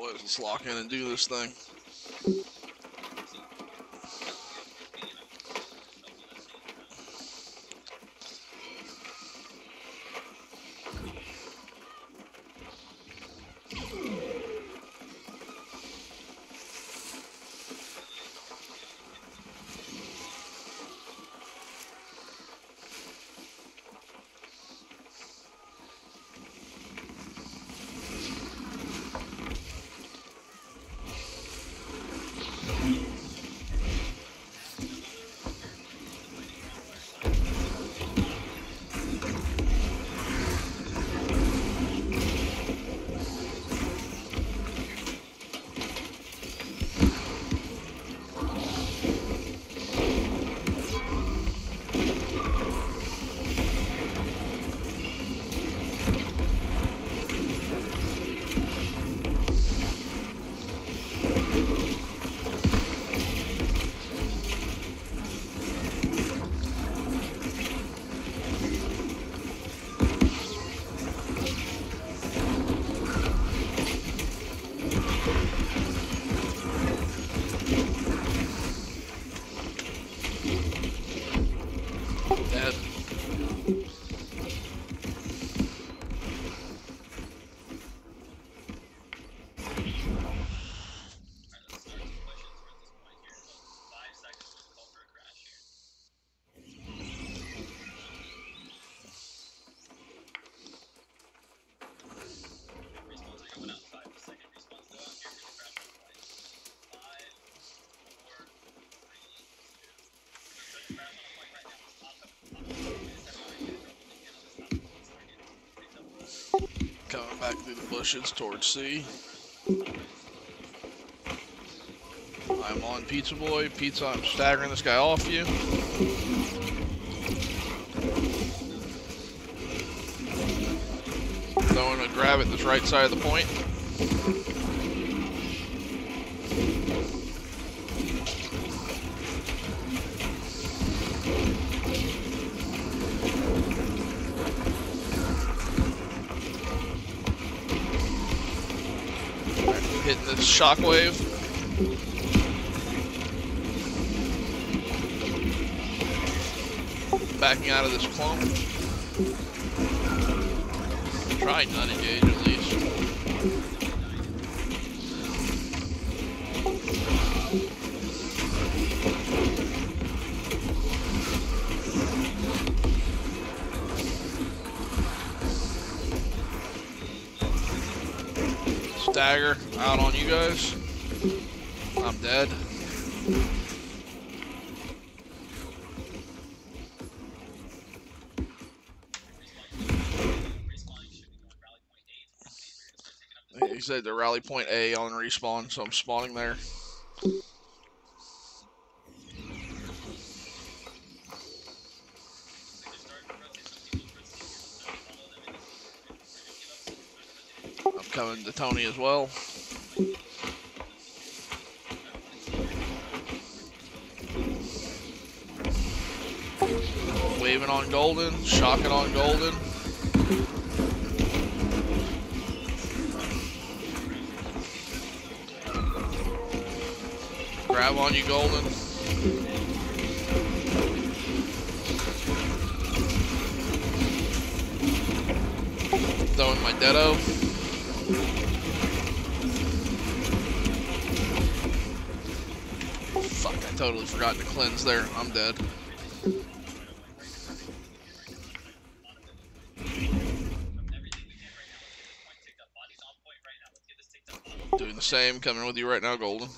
Let's lock in and do this thing. Coming back through the bushes towards C. I'm on Pizza Boy. Pizza, I'm staggering this guy off you. Throwing a grab at this right side of the point. Shockwave. Backing out of this clump. Try not engage at least. Stagger out on you guys. I'm dead. He said the rally point A on respawn, so I'm spawning there. I'm coming to Tony as well. Waving on Golden, shocking on Golden. Grab on you, Golden. Throwing my Deado. Fuck, I totally forgot to cleanse there. I'm dead. Doing the same, coming with you right now, Golden.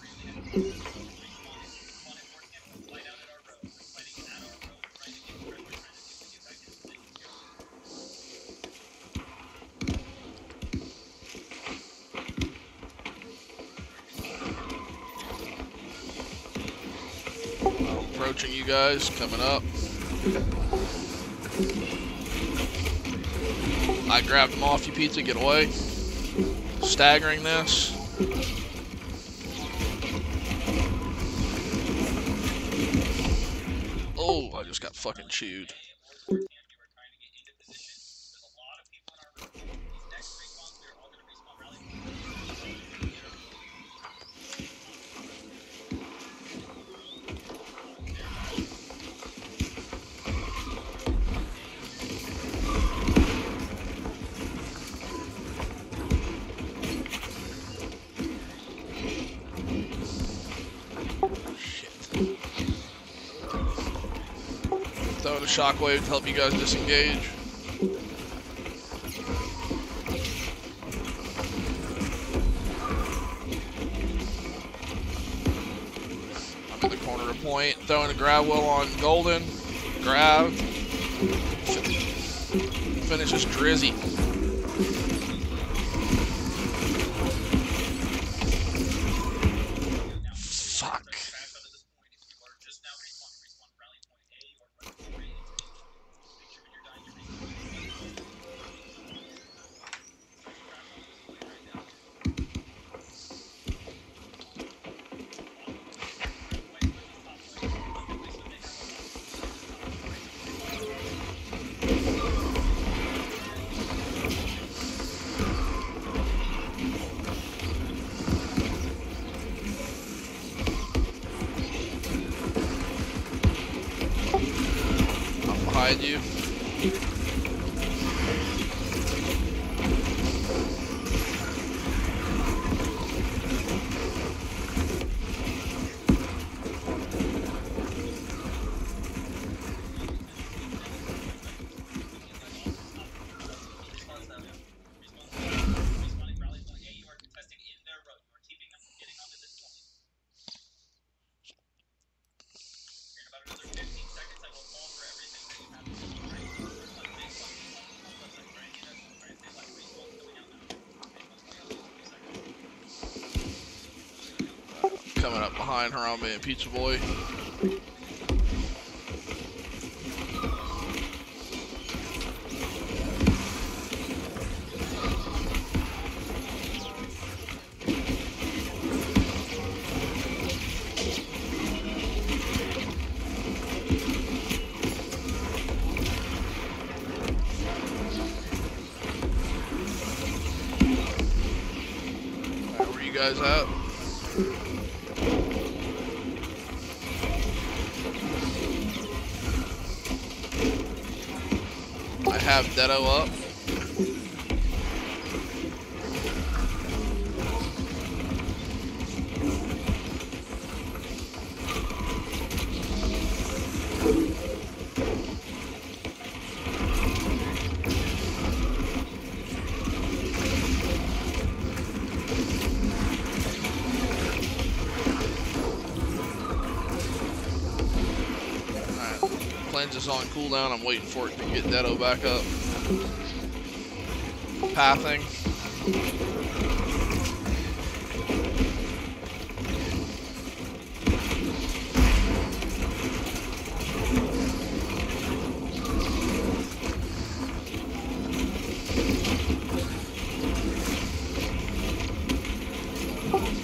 Guys, coming up. I grabbed them off you, pizza, get away. Staggering this. Oh, I just got fucking chewed. Shockwave to help you guys disengage. I'm the corner of point, throwing a grav well on Golden. Grab. Finishes Drizzy. Behind you. Coming up behind Harambe and Pizza Boy. Guys at? I Dedo up. On cooldown. I'm waiting for it to get Dedo back up. Pathing.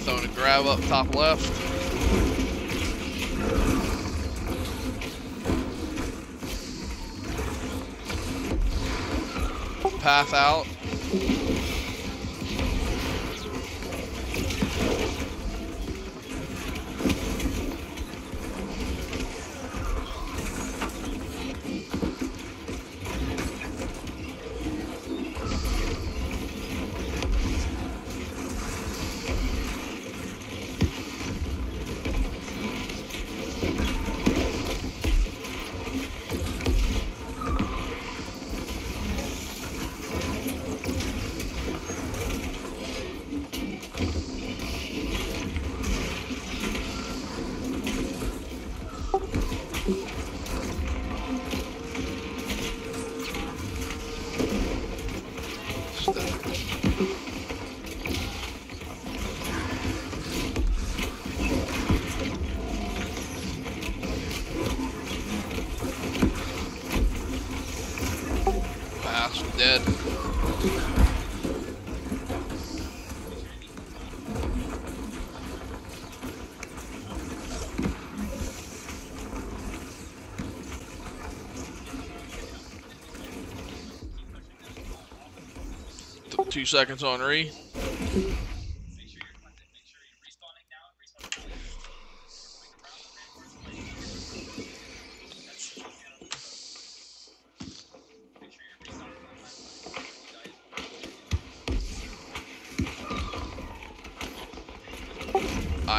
Throwing a grav up top left. Path out. Dead. Two seconds on re.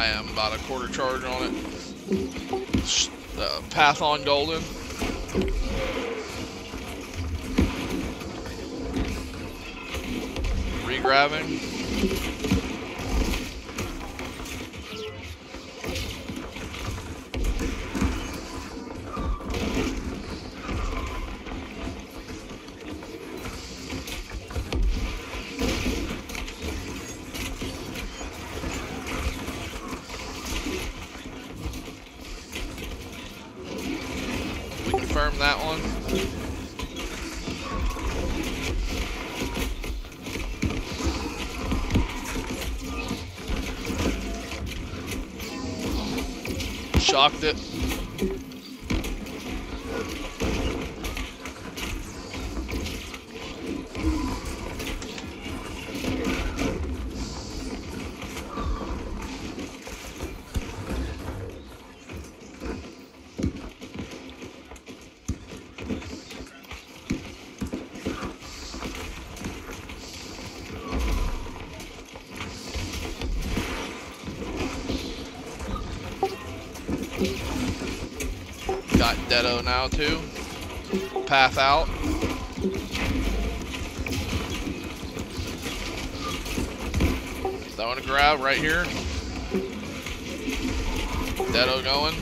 I am about a quarter charge on it. Uh, path on golden. Re-grabbing. Shocked it. Now too. Path out. Throwing a grav right here. Deado going.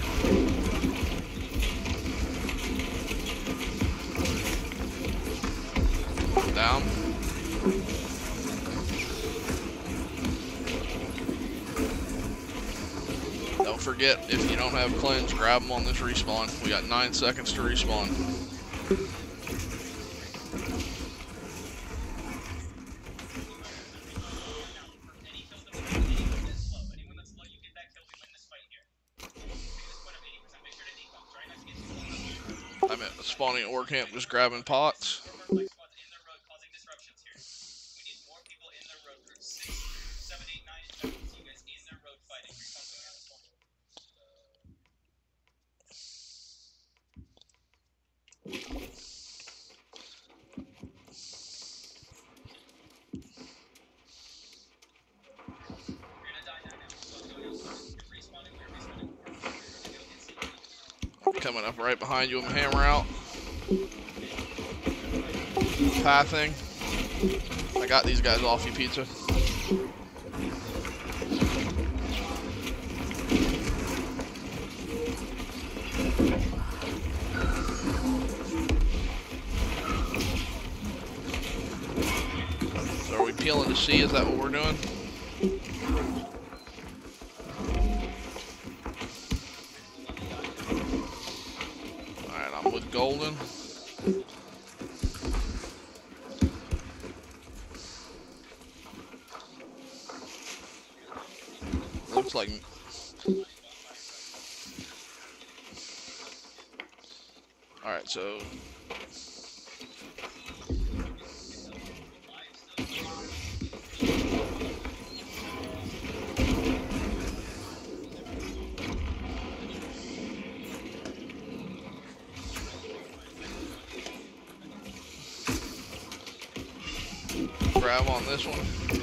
Don't forget, if you don't have cleanse, grab them on this respawn. We got nine seconds to respawn. I'm at spawning war camp just grabbing pots. Coming up right behind you my hammer out. Pathing. I got these guys off you, pizza. So are we peeling to C? Is that what we're doing? So grab on this one.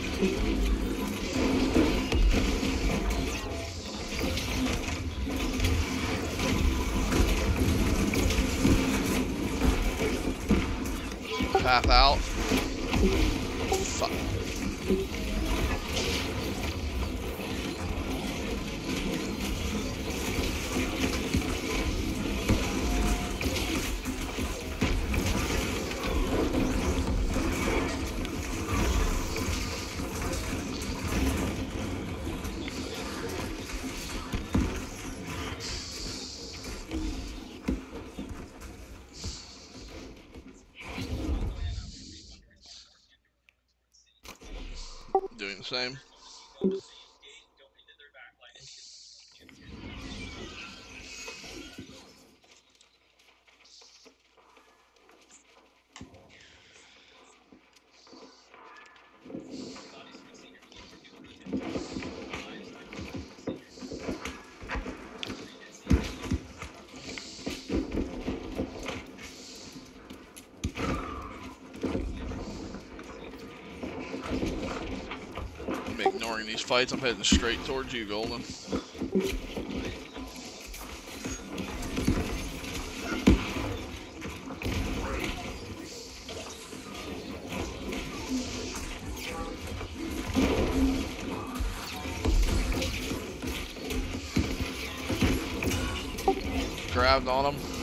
Path out. these fights, I'm heading straight towards you, Golden. Grabbed on him.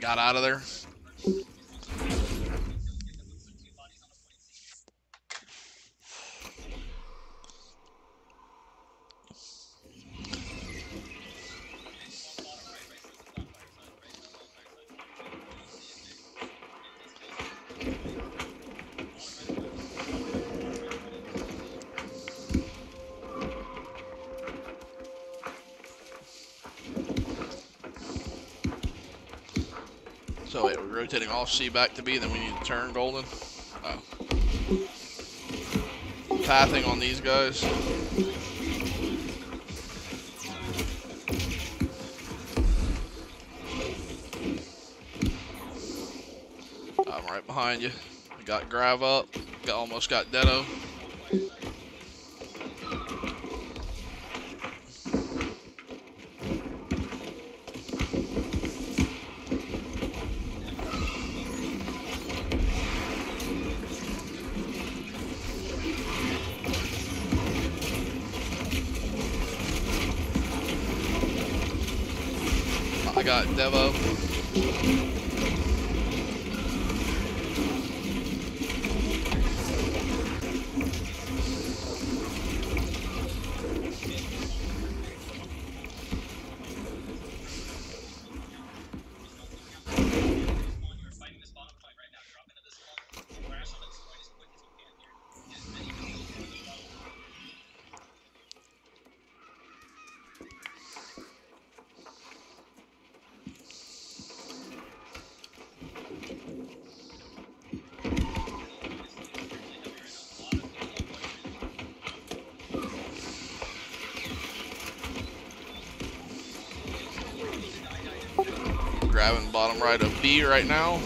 Got out of there. Rotating off C back to B, then we need to turn golden. Oh. Pathing on these guys. I'm right behind you. We got Grav up. Got almost got Deado. I got Devo. Grabbing right of B right now.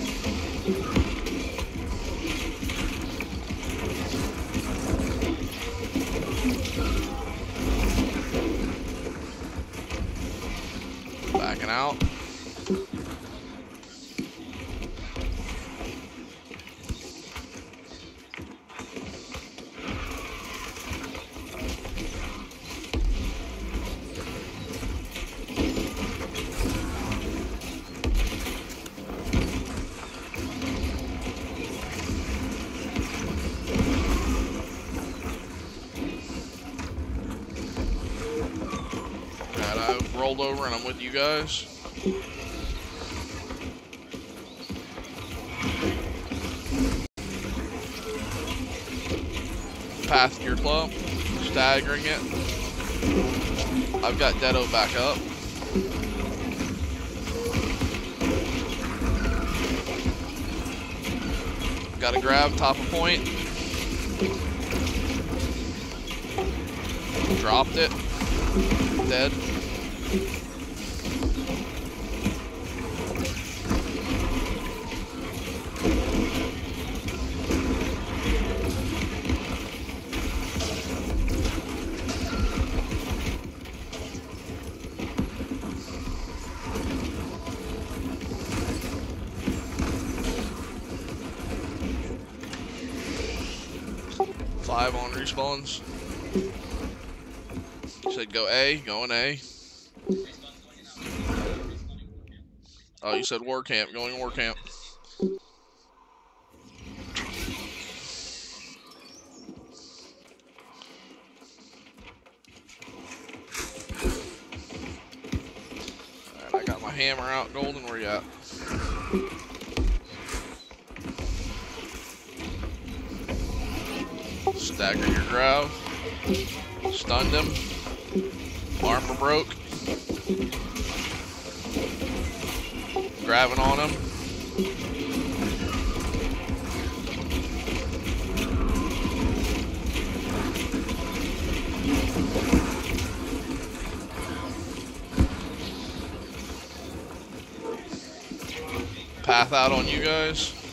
Backing out. Over and I'm with you guys. Path your club, staggering it. I've got Deado back up. Got to grab top of point. Dropped it. Dead. Five on respawns. You said go A, going A. Oh, you said war camp, going war camp. I got my hammer out, Golden, where you at? Stagger your growl. Stunned him. Armor broke. Grabbing on him. Path out on you guys.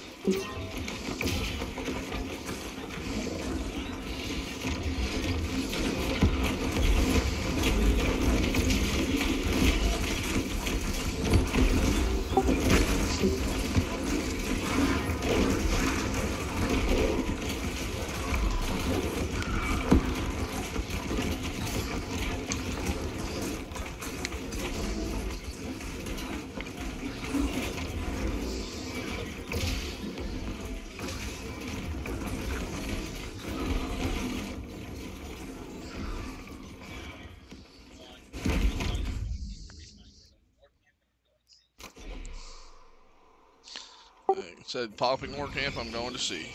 Said popping war camp, I'm going to C.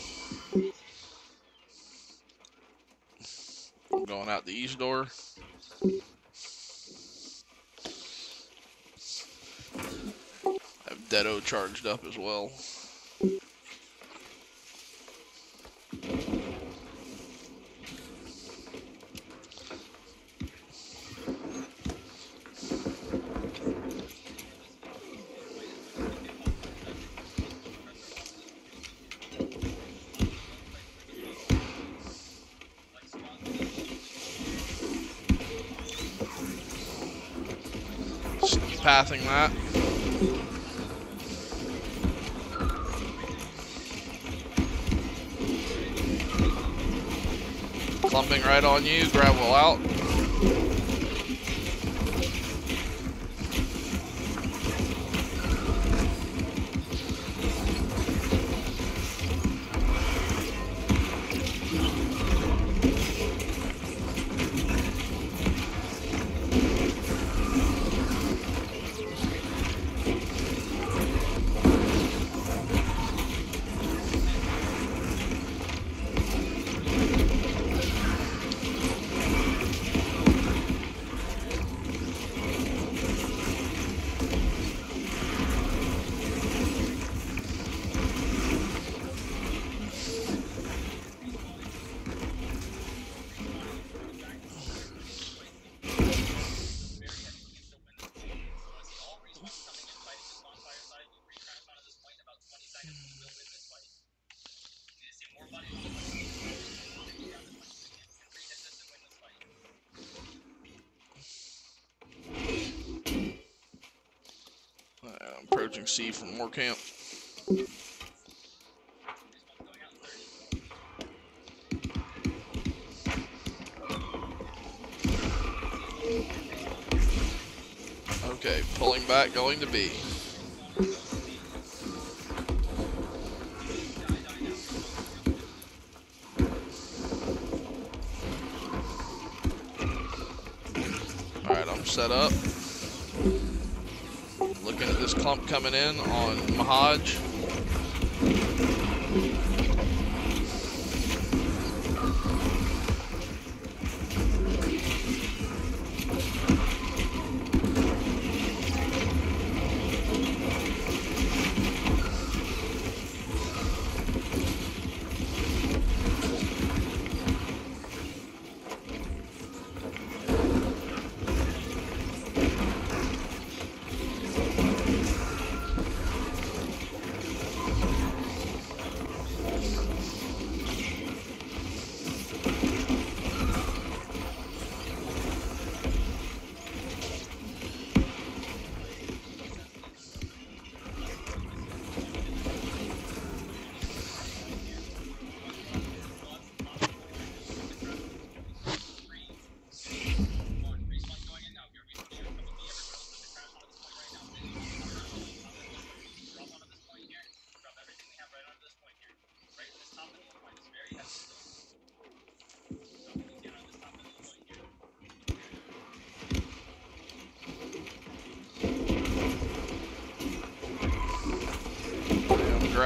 I'm going out the east door. I have Deado charged up as well. That. Clumping right on you, gravel out. Approaching C from war camp. Okay, pulling back, going to B. Alright, I'm set up clump coming in on Mahaj.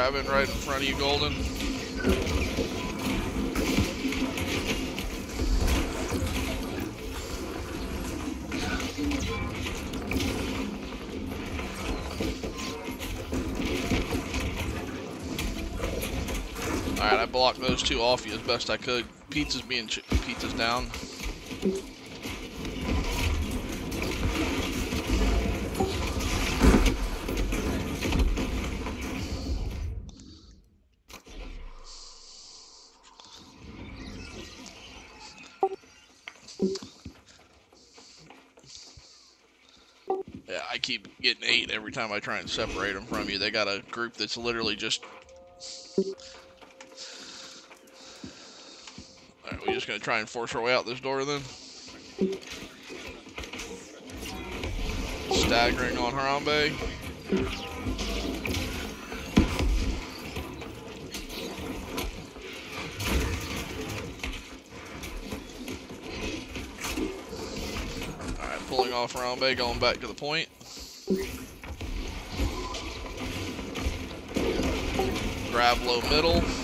Grabbing right in front of you, Golden. Alright, I blocked those two off you as best I could. Pizza's being pizza's down. Eight every time I try and separate them from you. They got a group that's literally just... Alright, we just gonna try and force our way out this door then? Staggering on Harambe. Alright, pulling off Harambe, going back to the point. Grab low middle.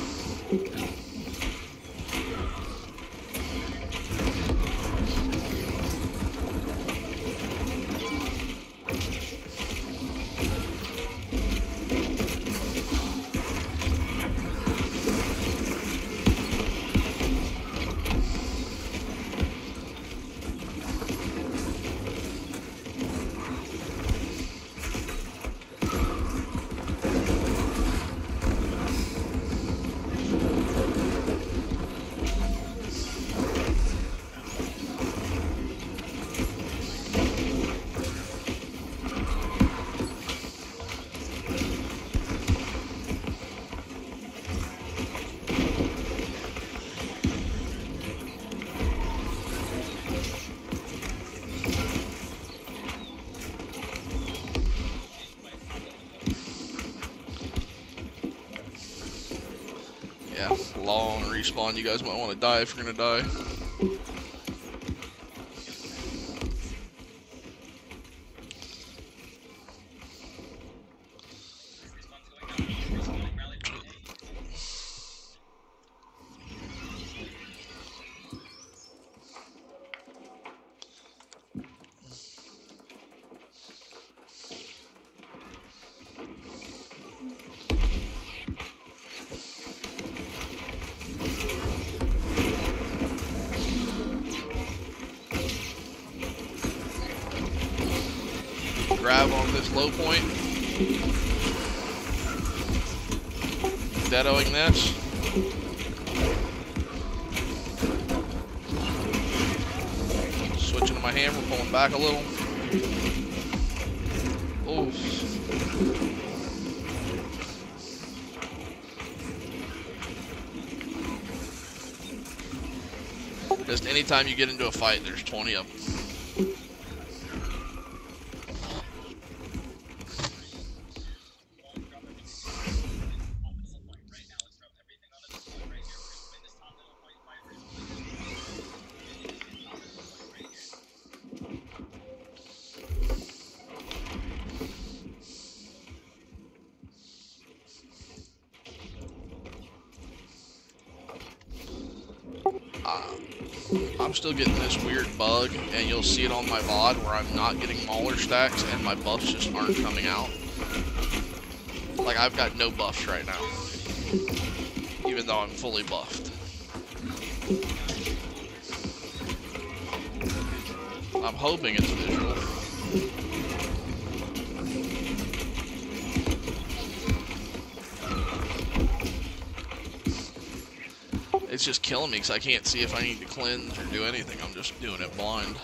Respawn. You guys might want to die if you're gonna die. Switching to my pulling back a little. Just anytime you get into a fight, there's 20 of them. Bug, and you'll see it on my VOD where I'm not getting Mauler stacks and my buffs just aren't coming out. Like, I've got no buffs right now. Even though I'm fully buffed. I'm hoping it's visual. It's just killing me because I can't see if I need to cleanse or do anything. I'm just doing it blind.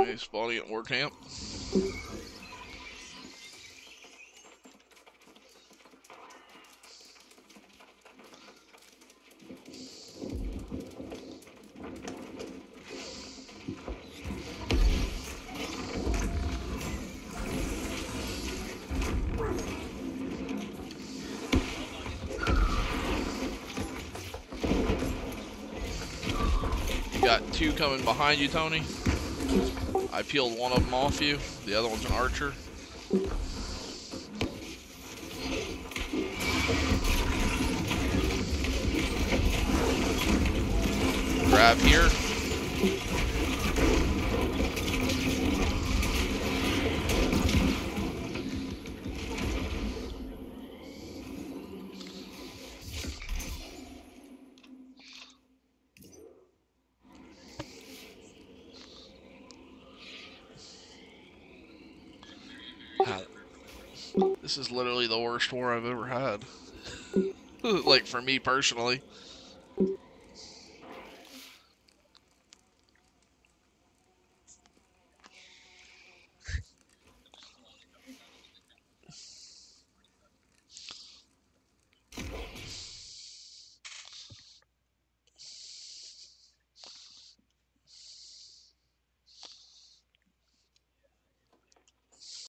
Okay, spawning at war camp. Two coming behind you, Tony. I peeled one of them off you. The other one's an archer. Grab here. This is literally the worst war I've ever had. like, for me personally.